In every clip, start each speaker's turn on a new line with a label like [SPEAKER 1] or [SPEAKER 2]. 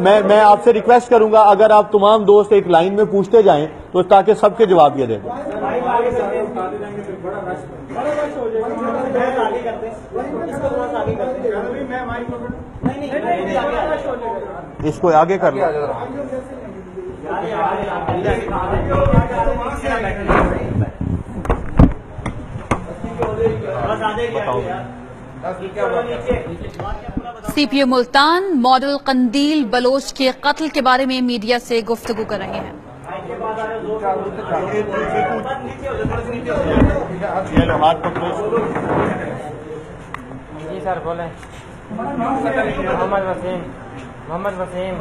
[SPEAKER 1] میں میں آپ سے ریکویسٹ کروں گا، اگر آپ تمام دوست ایک لائن میں پوچھتے جائیں، تو تاکہ سب کے جواب یہ دیں۔ اس کو آگے کر لو
[SPEAKER 2] C P O Multan model Qandeel Baloch کے قتل کے بارے میں میڈیا سے گفتگو کر رہے ہیں۔
[SPEAKER 3] جی سر بولیں۔ محمد وسیم محمد وسیم۔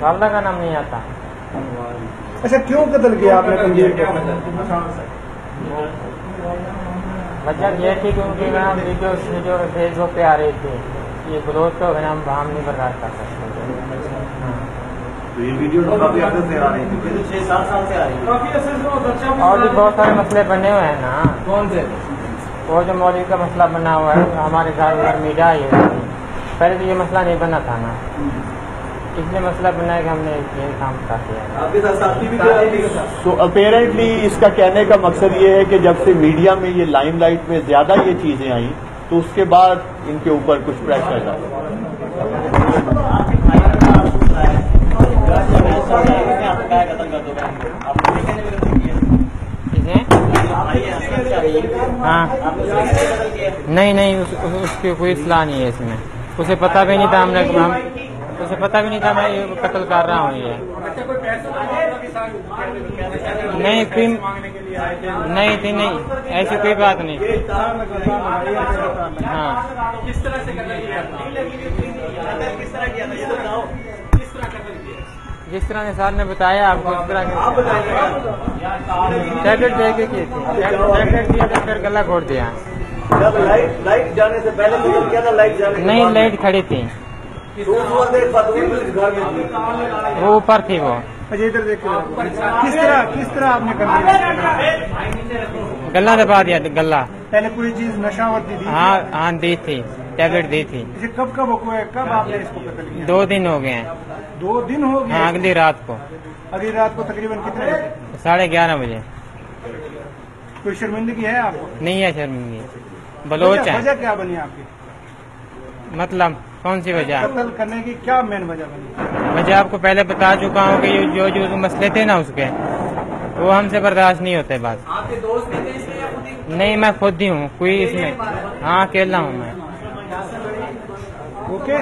[SPEAKER 3] والدہ کا نام نہیں آتا۔
[SPEAKER 4] اچھا کیوں قتل کیا آپ نے
[SPEAKER 3] وجہ یہ تھی کہ ان کی نام ویڈیو ویڈیو فیس بک پہ آ رہی تھی یہ گروتھ کو ہم ہم نہیں برداشت کر سکتے۔ اور بھی بہت سارے مسئلے بنے ہوئے ہیں نا۔
[SPEAKER 4] کون سے؟
[SPEAKER 3] وہ جو مولوی کا مسئلہ بنا ہوا ہے ہمارے گھر گھر میڈیا آئی ہے۔ پہلے تو یہ مسئلہ نہیں بنا تھا نا۔ اس لیے مسئلہ بنا ہے کہ ہم نے یہ کام کر دیا
[SPEAKER 1] تو اپیرنٹلی اس کا کہنے کا مقصد یہ ہے کہ جب سے میڈیا میں یہ لائم لائٹ میں زیادہ یہ چیزیں آئیں تو اس کے بعد ان کے اوپر کچھ پریشر
[SPEAKER 3] ہاں۔ نہیں نہیں اس, اس, اس کی کوئی اصلاح نہیں ہے اس میں۔ اسے پتہ بھی نہیں تھا ہم نے ہم اسے پتہ بھی نہیں تھا میں یہ قتل کر رہا ہوں یہ۔ نہیں کوئی نہیں تھی نہیں۔ ایسی کوئی بات نہیں۔ ہاں۔ جس طرح نثار نے بتایا آپ کو اس طرح ٹیبلٹ دے کے کی تھی ٹیبلٹ دیا تو پھر گلا گھوڑ دیا۔
[SPEAKER 5] لائٹ جانے سے پہلے
[SPEAKER 3] نہیں لائٹ کھڑی تھی۔ وہ اوپر تھی وہ۔
[SPEAKER 4] اچھا ادھر دیکھ کے کس طرح کس طرح آپ نے کر دیا
[SPEAKER 3] گلا دبا دیا گلا
[SPEAKER 4] پہلے پوری چیز تھی۔
[SPEAKER 3] ہاں ہاں دی تھی۔ ٹیبلٹ دی تھی۔
[SPEAKER 4] اسے کب کب ہوا ہے کب آپ نے اس کو قتل کیا
[SPEAKER 3] دو دن ہو گئے ہیں۔
[SPEAKER 4] دو دن ہو
[SPEAKER 3] ہاں
[SPEAKER 4] گئے
[SPEAKER 3] اگلی رات کو۔
[SPEAKER 4] اگلی رات کو تقریباً کتنے بجے؟
[SPEAKER 3] ساڑھے گیارہ بجے۔
[SPEAKER 4] کوئی شرمندگی ہے آپ کو؟
[SPEAKER 3] نہیں ہے شرمندگی۔ بلوچ ہے۔
[SPEAKER 4] وجہ کیا بنی آپ کی؟
[SPEAKER 3] مطلب کون سی وجہ؟
[SPEAKER 4] قتل کرنے کی کیا مین وجہ بنی؟
[SPEAKER 3] میں آپ کو پہلے بتا چکا ہوں کہ یہ جو جو مسئلے تھے نا اس کے وہ ہم سے برداشت نہیں ہوتے بس۔ نہیں میں خود ہی ہوں کوئی اس میں۔ ہاں اکیلا ہوں میں۔
[SPEAKER 4] اوکے